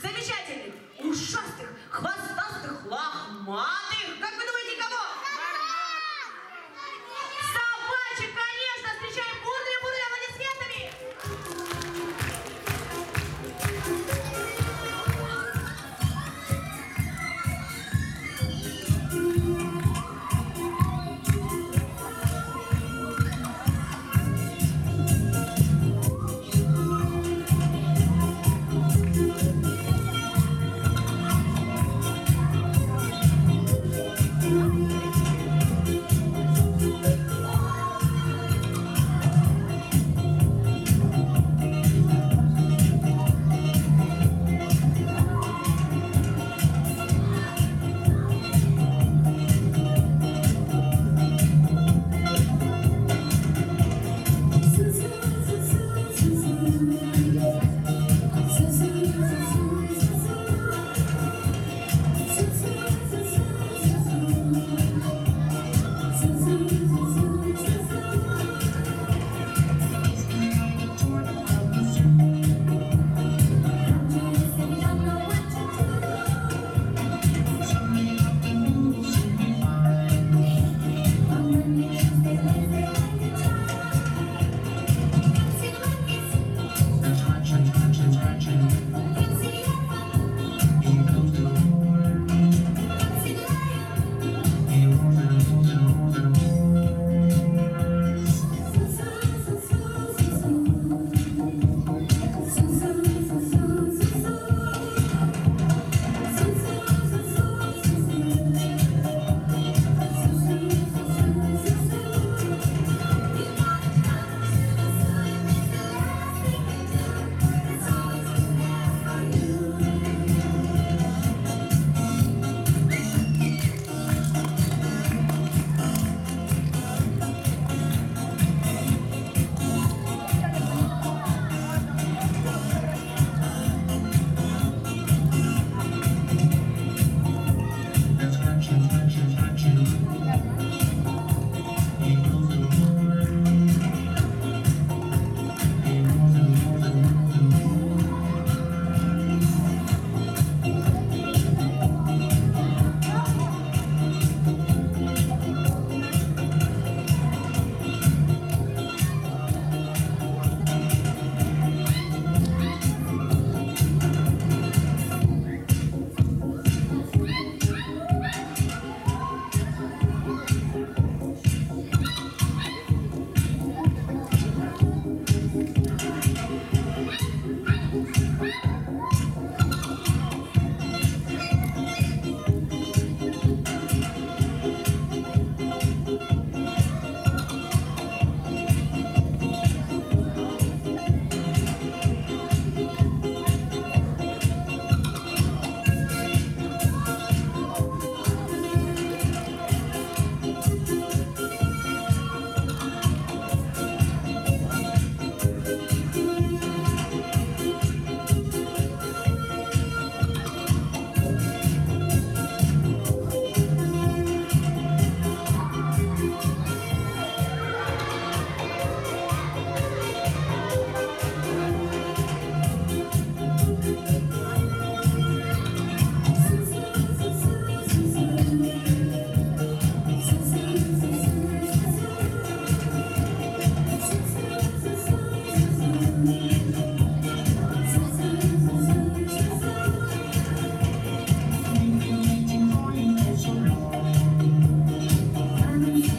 замечательных, ушастых, хвостастых, лохматых.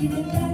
you.